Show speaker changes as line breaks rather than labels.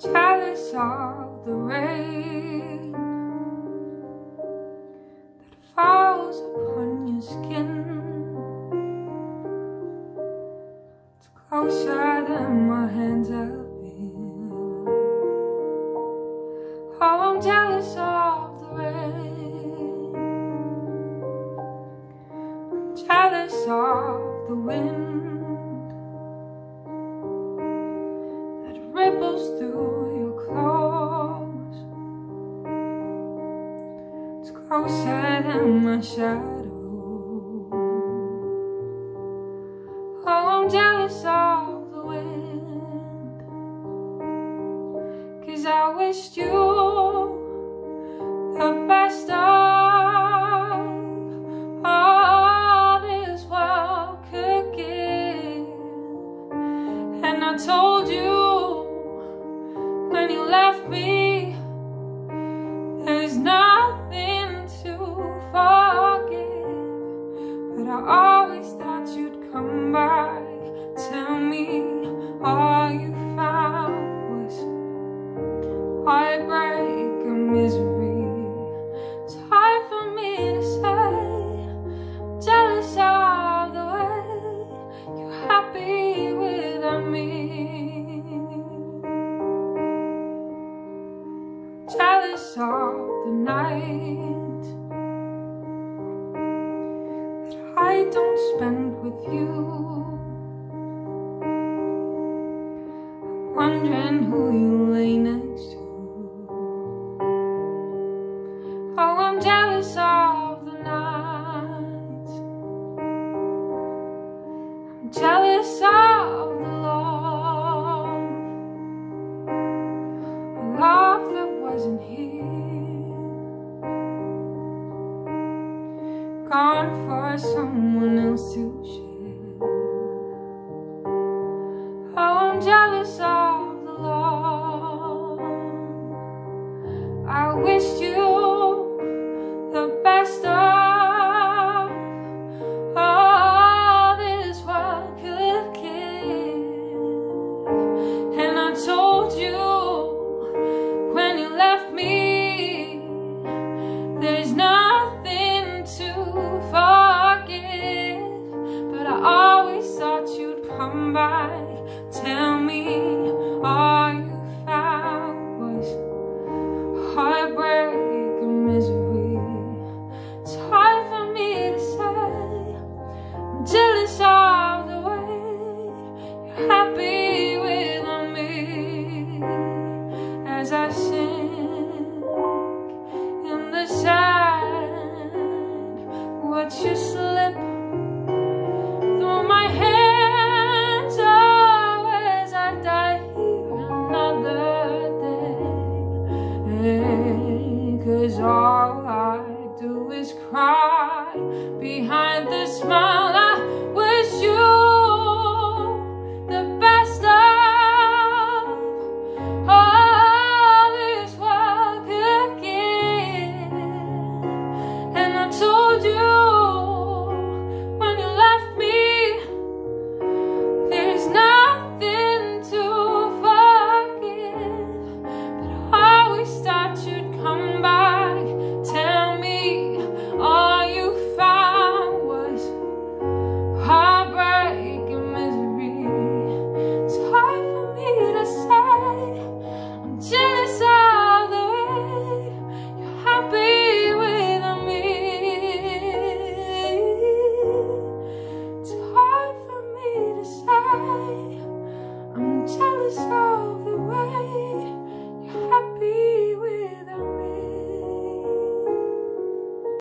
jealous of the rain that falls upon your skin. It's closer than my hands have been. Oh, I'm jealous of the rain. I'm jealous of the wind. Closer than my shadow. Oh, I'm jealous of the wind. Cause I wished you the best of all this world could give. And I told you of the night that I don't spend with you. I'm wondering who you lay next to. Oh, I'm jealous of the night. I'm jealous of wasn't here. Gone for someone else to share. There's nothing to forgive, but I always thought you'd come back. precious love.